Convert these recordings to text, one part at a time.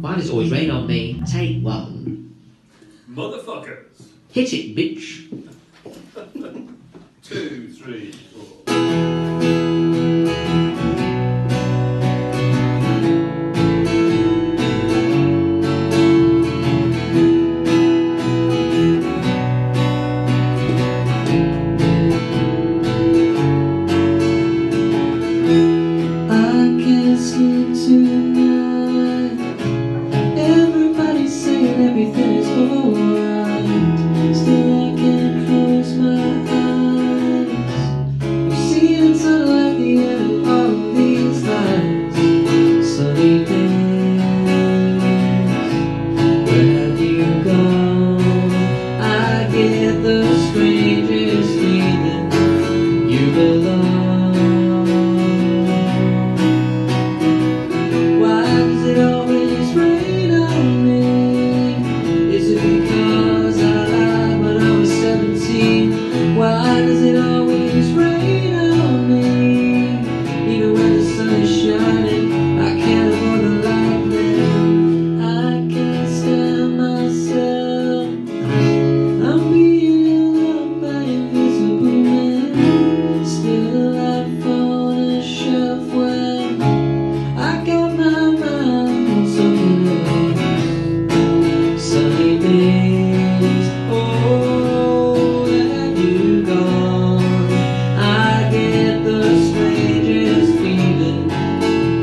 Why does it always rain on me. Take one. Motherfuckers. Hit it, bitch. Two, three, four.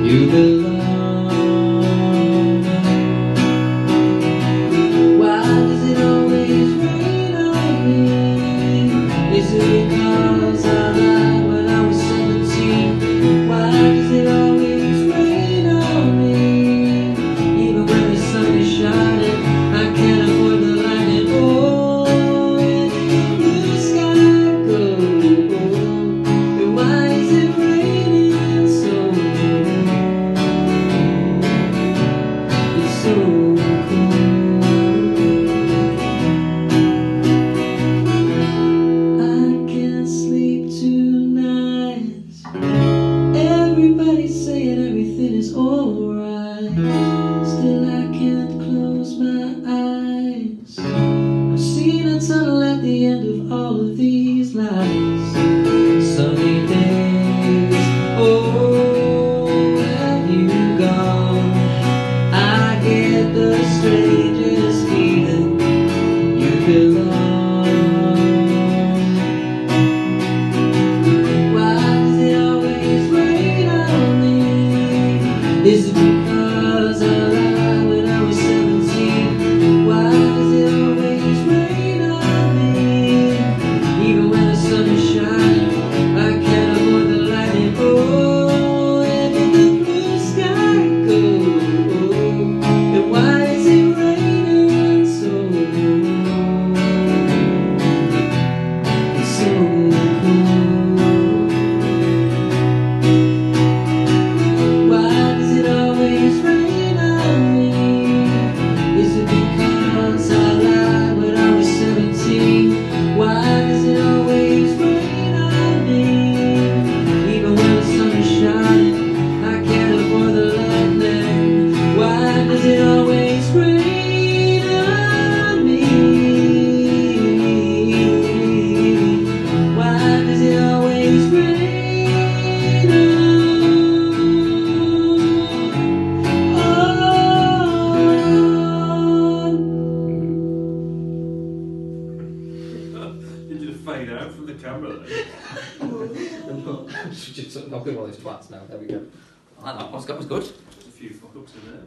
You belong. Cumberland. she just knocked all these twats now. There we go. That. That was good. There's a few fuck ups in there.